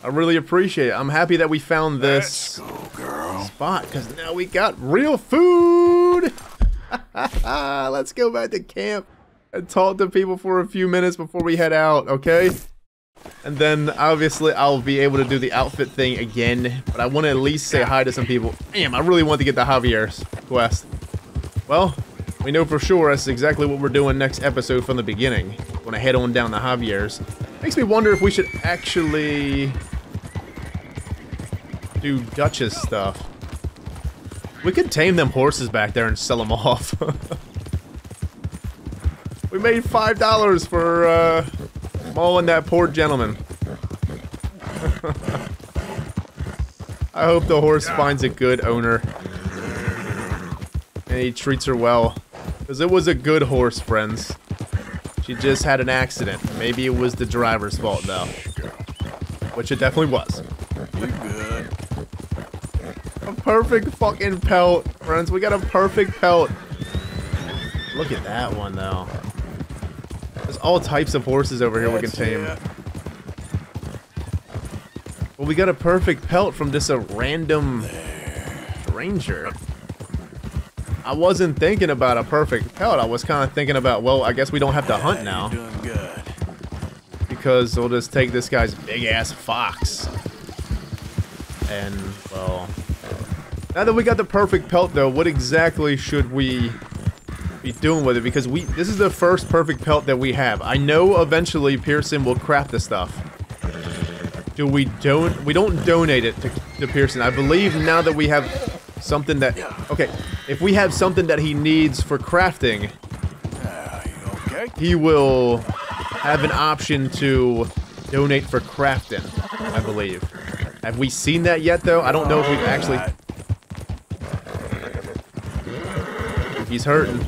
I really appreciate it. I'm happy that we found this Go, spot, because now we got real food! [LAUGHS] Let's go back to camp and talk to people for a few minutes before we head out, okay? And then, obviously, I'll be able to do the outfit thing again, but I want to at least say hi to some people. Damn, I really want to get the Javier's quest. Well, We know for sure that's exactly what we're doing next episode from the beginning. When I head on down to Javier's. Makes me wonder if we should actually do Dutch's stuff. We could tame them horses back there and sell them off. [LAUGHS] we made five dollars for uh, mauling that poor gentleman. [LAUGHS] I hope the horse finds a good owner. And he treats her well. Because it was a good horse, friends. She just had an accident. Maybe it was the driver's fault, though. Which it definitely was. You good? A perfect fucking pelt, friends. We got a perfect pelt. Look at that one, though. There's all types of horses over here we can tame. it. Well, we got a perfect pelt from just a random ranger. I wasn't thinking about a perfect pelt. I was kind of thinking about, well, I guess we don't have to hunt now. You're doing good. Because we'll just take this guy's big-ass fox. And, well... Now that we got the perfect pelt, though, what exactly should we be doing with it? Because we this is the first perfect pelt that we have. I know eventually Pearson will craft the stuff. Do we don't we don't donate it to, to Pearson? I believe now that we have something that okay, if we have something that he needs for crafting, Okay. he will have an option to donate for crafting. I believe. Have we seen that yet, though? I don't know if we've actually. He's hurting.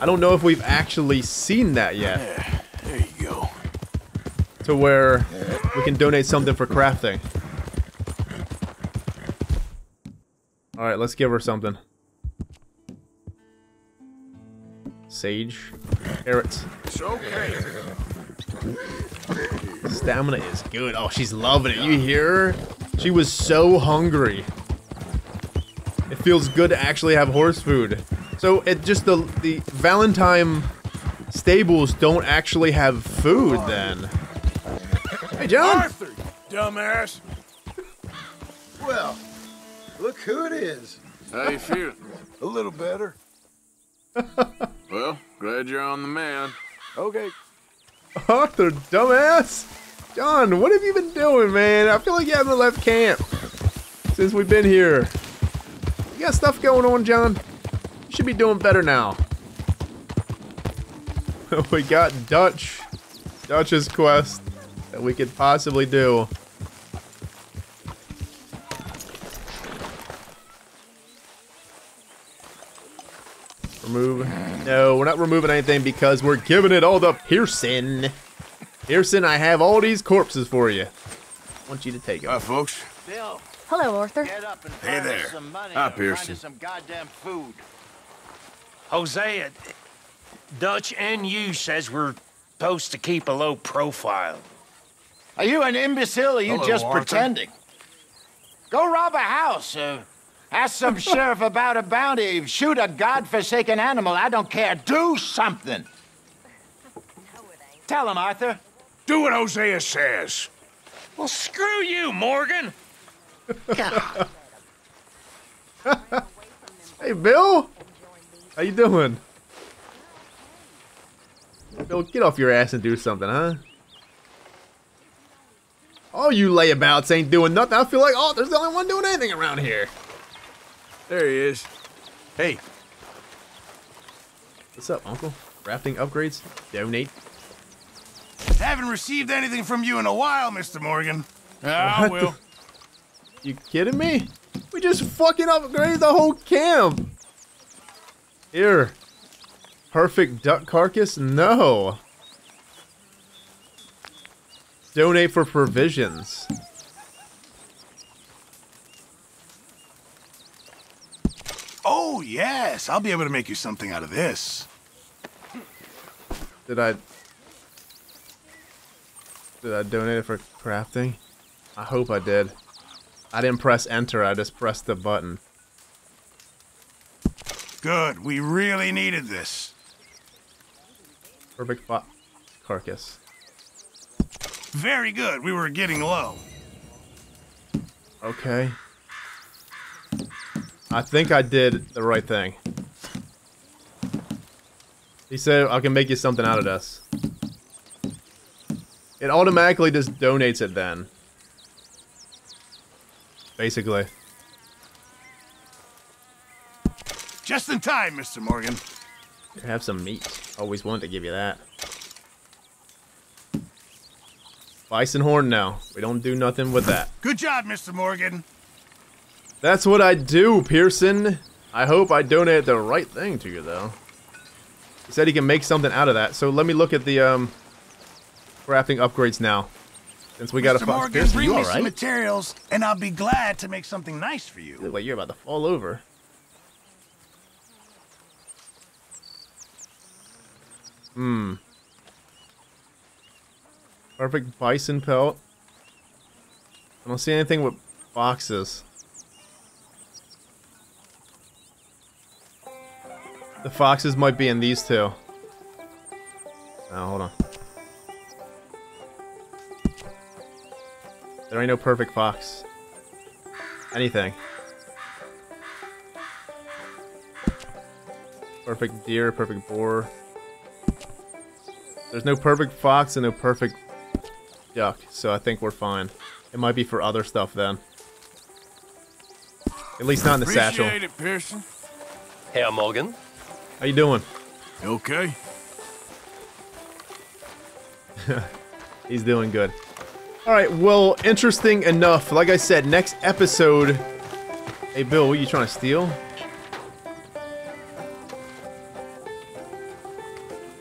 I don't know if we've actually seen that yet. There you go. to where we can donate something for crafting. Alright, let's give her something. Sage. Carrots. It's okay. Stamina is good. Oh, she's loving it. You hear her? She was so hungry. It feels good to actually have horse food. So it just the the Valentine stables don't actually have food then. Hey John! Arthur, dumbass. Well, look who it is. How you feeling? A little better. [LAUGHS] well, glad you're on the man. Okay. Arthur, dumbass! John, what have you been doing, man? I feel like you haven't left camp since we've been here. You got stuff going on, John? You should be doing better now. [LAUGHS] we got Dutch. Dutch's quest that we could possibly do. Remove. No, we're not removing anything because we're giving it all to Pearson. Pearson, I have all these corpses for you. I want you to take them. Hi, folks. Bill, Hello, Arthur. get up and Hey there. some money Hi, and find Pearson. us some goddamn food. Hosea, Dutch and you says we're supposed to keep a low profile. Are you an imbecile or are you Hello, just Arthur. pretending? Go rob a house. Uh, ask some [LAUGHS] sheriff about a bounty. Shoot a godforsaken animal. I don't care. Do something. Tell him, Arthur. Do what Hosea says. Well, screw you, Morgan. Hey, Bill! How you doing? Bill, get off your ass and do something, huh? All you layabouts ain't doing nothing. I feel like, oh, there's the only one doing anything around here. There he is. Hey, What's up, Uncle? Rafting upgrades? Donate. haven't received anything from you in a while, Mr. Morgan. Ah, well. You kidding me? We just fucking upgraded the whole camp. Here. Perfect duck carcass? No. Donate for provisions. Oh, yes. I'll be able to make you something out of this. Did I... Did I donate it for crafting? I hope I did. I didn't press enter, I just pressed the button. Good. We really needed this. Perfect fo- carcass. Very good. We were getting low. Okay. I think I did the right thing. He said I can make you something out of this. It automatically just donates it then. Basically. Just in time, Mr. Morgan. Have some meat. Always wanted to give you that. Bison horn now. We don't do nothing with that. Good job, Mr. Morgan. That's what I do, Pearson. I hope I donate the right thing to you, though. He said he can make something out of that. So let me look at the um, crafting upgrades now. Since we got Mr. a Morgan, Pearson, bring you me all some materials, and I'll be glad to make something nice for you. Look like you're about to fall over. Hmm. Perfect bison pelt. I don't see anything with boxes. The foxes might be in these two. Oh, hold on. There ain't no perfect fox. Anything. Perfect deer, perfect boar. There's no perfect fox and no perfect duck, so I think we're fine. It might be for other stuff then. At least not in the satchel. Appreciate it, Pearson. Herr Morgan. How you doing? You okay? [LAUGHS] He's doing good. Alright, well, interesting enough. Like I said, next episode... Hey, Bill, what are you trying to steal?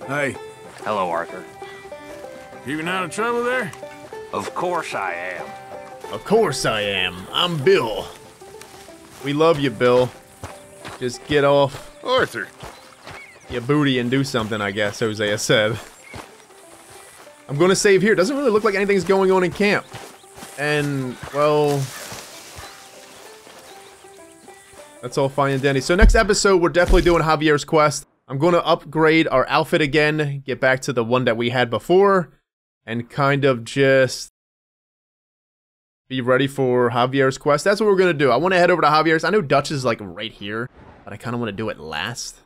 Hey. Hello, Arthur. Keeping out of trouble there? Of course I am. Of course I am. I'm Bill. We love you, Bill. Just get off Arthur. your booty and do something, I guess, Hosea said. I'm gonna save here. Doesn't really look like anything's going on in camp. And, well... That's all fine and dandy. So next episode, we're definitely doing Javier's quest. I'm going to upgrade our outfit again, get back to the one that we had before, and kind of just be ready for Javier's quest. That's what we're going to do. I want to head over to Javier's. I know Dutch is like right here, but I kind of want to do it last.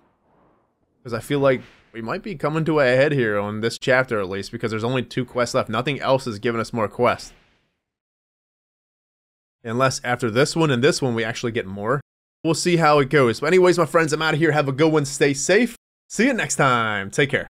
Because I feel like we might be coming to a head here on this chapter at least, because there's only two quests left. Nothing else is giving us more quests. Unless after this one and this one we actually get more. We'll see how it goes. But anyways, my friends, I'm out of here. Have a good one. Stay safe. See you next time. Take care.